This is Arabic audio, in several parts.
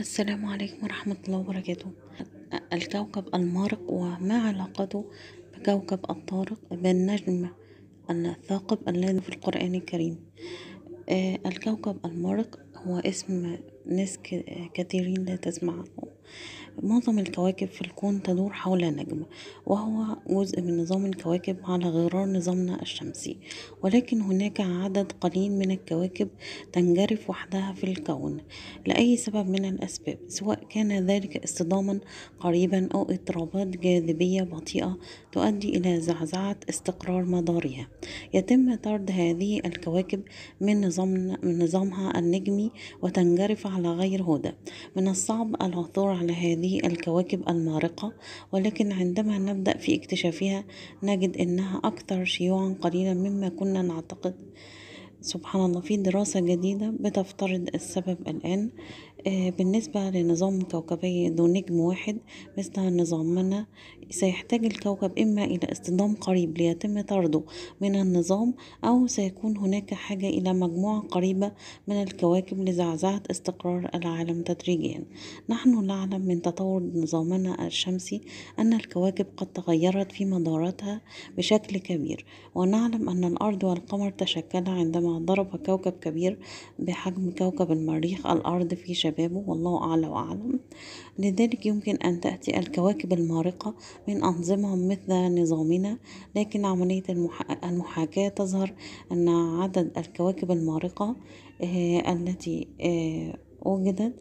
السلام عليكم ورحمة الله وبركاته. الكوكب المارق وما علاقته بكوكب الطارق بالنجم الثاقب الذي في القرآن الكريم. آه، الكوكب المارق هو اسم ناس كثيرين لا تسمع عنه معظم الكواكب في الكون تدور حول نجم وهو جزء من نظام الكواكب على غرار نظامنا الشمسي. ولكن هناك عدد قليل من الكواكب تنجرف وحدها في الكون لأي سبب من الأسباب سواء كان ذلك اصطداما قريبا أو اضطرابات جاذبية بطيئة تؤدي إلى زعزعة استقرار مدارها يتم طرد هذه الكواكب من, نظام من نظامها النجمي وتنجرف على غير هدى. من الصعب العثور على هذه الكواكب المارقة ولكن عندما نبدأ في اكتشافها نجد أنها أكثر شيوعا قليلا مما كنا نعتقد. سبحان الله في دراسة جديدة بتفترض السبب الآن. بالنسبة لنظام كوكبي ذو نجم واحد مثل نظامنا سيحتاج الكوكب إما إلى اصطدام قريب ليتم طرده من النظام أو سيكون هناك حاجة إلى مجموعة قريبة من الكواكب لزعزعة استقرار العالم تدريجيا. نحن نعلم من تطور نظامنا الشمسي أن الكواكب قد تغيرت في مداراتها بشكل كبير ونعلم أن الأرض والقمر تشكلا عندما ضرب كوكب كبير بحجم كوكب المريخ الأرض في شبابه والله أعلى وأعلم. لذلك يمكن أن تأتي الكواكب المارقة من أنظمة مثل نظامنا. لكن عملية المحاكاة تظهر أن عدد الكواكب المارقة آه، التي آه، وجدت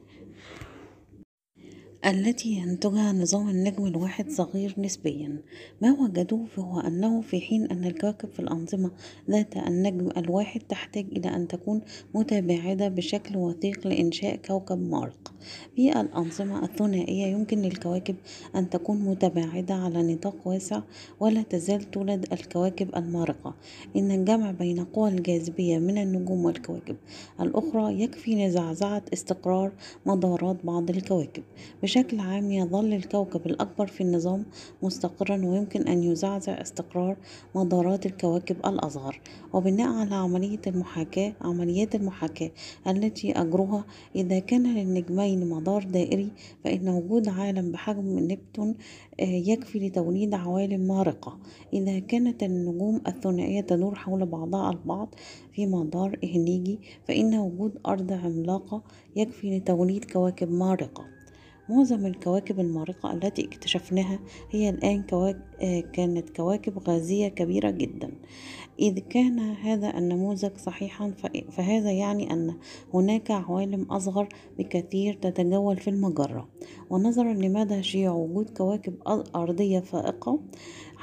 التي ينتجها نظام النجم الواحد صغير نسبيا. ما وجدوه هو أنه في حين أن الكواكب في الأنظمة ذات النجم الواحد تحتاج إلى أن تكون متباعدة بشكل وثيق لإنشاء كوكب مارق. في الأنظمة الثنائية يمكن للكواكب أن تكون متباعدة على نطاق واسع ولا تزال تولد الكواكب المارقة. إن الجمع بين قوى الجاذبية من النجوم والكواكب الأخرى يكفي لزعزعة استقرار مدارات بعض الكواكب. بشكل عام يظل الكوكب الأكبر في النظام مستقرا ويمكن أن يزعزع استقرار مدارات الكواكب الأصغر. وبناء على عملية المحاكاة عمليات المحاكاة التي أجروها إذا كان للنجمين مدار دائري فإن وجود عالم بحجم نبتون آه، يكفي لتوليد عوالم مارقة. إذا كانت النجوم الثنائية تدور حول بعضها البعض في مدار إهليجي فإن وجود أرض عملاقة يكفي لتوليد كواكب مارقة. معظم الكواكب المارقة التي اكتشفناها هي الآن كواكب آه، كانت كواكب غازية كبيرة جدا. إذ كان هذا النموذج صحيحا فهذا يعني أن هناك عوالم أصغر بكثير تتجول في المجرة. ونظرا لمدى شيوع وجود كواكب أرضية فائقة؟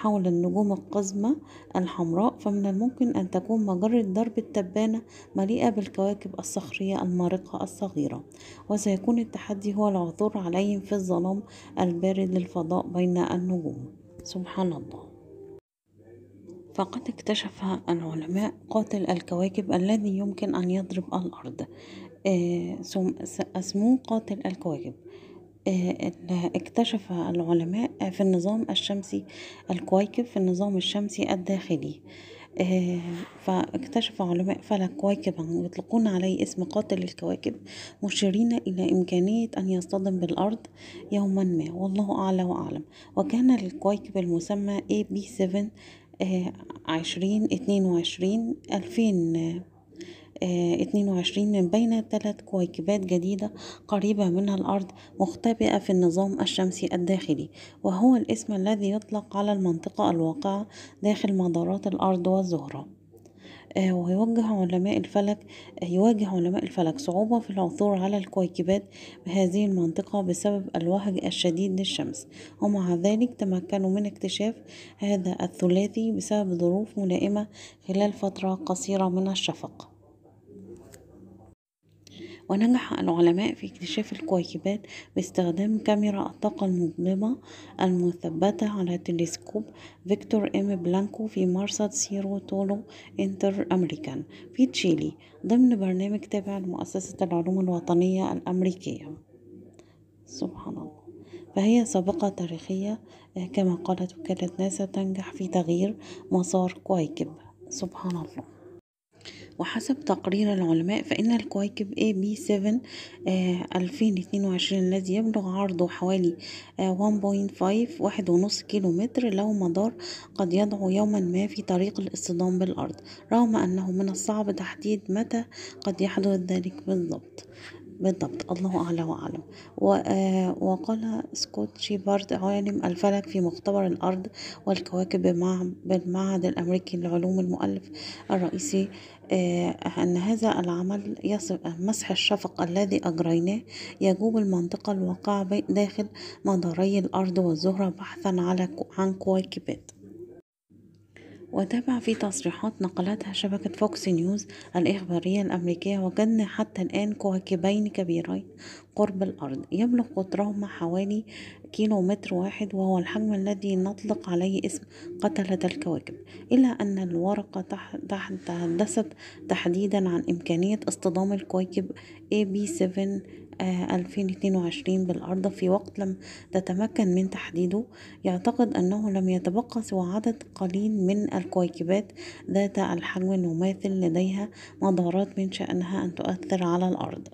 حول النجوم القزمة الحمراء فمن الممكن أن تكون مجرة درب التبانة مليئة بالكواكب الصخرية المارقة الصغيرة. وسيكون التحدي هو العثور عليهم في الظلام البارد للفضاء بين النجوم. سبحان الله. فقد اكتشف العلماء قاتل الكواكب الذي يمكن أن يضرب الأرض. آه، اسموه قاتل الكواكب. اكتشف العلماء في النظام الشمسي الكويكب في النظام الشمسي الداخلي. آه، فاكتشف علماء فلك كويكبا يطلقون عليه اسم قاتل الكواكب مشيرين إلى إمكانية أن يصطدم بالأرض يوما ما. والله أعلى وأعلم. وكان الكويكب المسمى AB7 عشرين اتنين وعشرين ألفين اتنين وعشرين من بين ثلاث كويكبات جديدة قريبة من الأرض مختبئة في النظام الشمسي الداخلي وهو الاسم الذي يطلق على المنطقة الواقعة داخل مدارات الأرض والزهرة. آه، ويوجه علماء الفلك آه، يواجه علماء الفلك صعوبة في العثور على الكويكبات بهذه المنطقة بسبب الوهج الشديد للشمس ومع ذلك تمكنوا من اكتشاف هذا الثلاثي بسبب ظروف ملائمة خلال فترة قصيرة من الشفق. ونجح العلماء في اكتشاف الكويكبات باستخدام كاميرا الطاقة المظلمة المثبتة على تلسكوب فيكتور إم بلانكو في مرصد سيرو تولو إنتر أمريكان في تشيلي ضمن برنامج تابع لمؤسسة العلوم الوطنية الأمريكية. سبحان الله. فهي سابقة تاريخية آه، كما قالت وكالة ناسا تنجح في تغيير مسار كويكب. سبحان الله. وحسب تقرير العلماء فإن الكويكب AB7 آه 2022 الذي يبلغ عرضه حوالي آه 1.5 واحد ونص كيلو متر له مدار قد يضع يوما ما في طريق الاصطدام بالأرض رغم أنه من الصعب تحديد متى قد يحدث ذلك بالضبط. بالضبط. الله أعلى وأعلم. وقال سكوت شيبارد عالم الفلك في مختبر الأرض والكواكب بالمعهد الأمريكي للعلوم المؤلف الرئيسي أن هذا العمل يصف مسح الشفق الذي أجريناه يجوب المنطقة الواقعة داخل مداري الأرض والزهرة بحثا عن كويكبات وتابع في تصريحات نقلتها شبكة فوكس نيوز الإخبارية الأمريكية وجدنا حتى الآن كوكبين كبيرين قرب الأرض يبلغ قطرهما حوالي كيلو متر واحد وهو الحجم الذي نطلق عليه اسم قتلة الكواكب. إلا أن الورقة تحدثت تحديدا عن إمكانية اصطدام الكويكب AB7 2022 بالأرض في وقت لم تتمكن من تحديده. يعتقد أنه لم يتبقى سوى عدد قليل من الكويكبات ذات الحجم المماثل لديها مدارات من شأنها أن تؤثر على الأرض.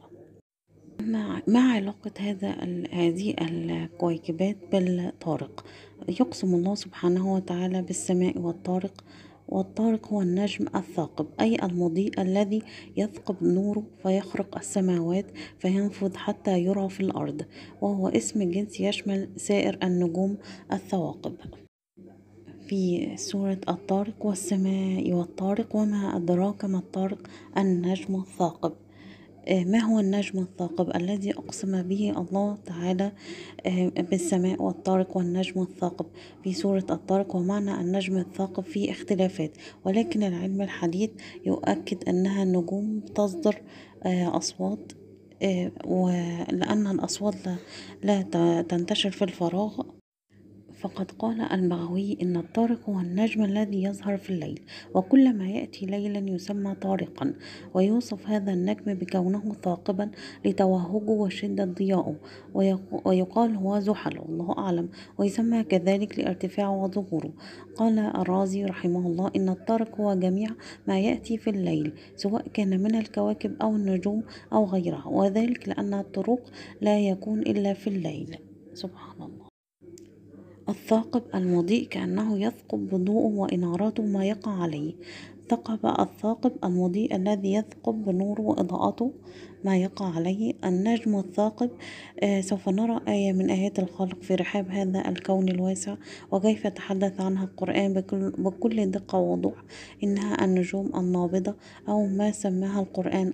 مع علاقة هذا هذه الكويكبات بالطارق. يقسم الله سبحانه وتعالى بالسماء والطارق. والطارق هو النجم الثاقب أي المضيء الذي يثقب نوره فيخرق السماوات فينفذ حتى يرى في الأرض وهو اسم جنس يشمل سائر النجوم الثواقب. في سورة الطارق والسماء والطارق وما أدراك ما الطارق؟ النجم الثاقب. ما هو النجم الثاقب الذي أقسم به الله تعالى بالسماء والطارق والنجم الثاقب؟ في سورة الطارق ومعنى النجم الثاقب فيه اختلافات ولكن العلم الحديث يؤكد أنها نجوم تصدر أصوات ولأن الأصوات لا تنتشر في الفراغ فقد قال البغوي إن الطارق هو النجم الذي يظهر في الليل وكل ما يأتي ليلا يسمى طارقا ويوصف هذا النجم بكونه ثاقبا لتوهجه وشدة ضيائه ويقال هو زحل والله أعلم ويسمى كذلك لارتفاعه وظهوره. قال الرازي رحمه الله إن الطارق هو جميع ما يأتي في الليل سواء كان من الكواكب أو النجوم أو غيرها وذلك لأن الطرق لا يكون إلا في الليل. سبحان الله. الثاقب المضيء كأنه يثقب بضوءه وإناراته ما يقع عليه. ثقب الثاقب المضيء الذي يثقب بنوره وإضاءته ما يقع عليه. النجم الثاقب آه سوف نرى آية من آيات الخلق في رحاب هذا الكون الواسع وكيف تحدث عنها القرآن بكل, بكل دقة ووضوح. إنها النجوم النابضة أو ما سماها القرآن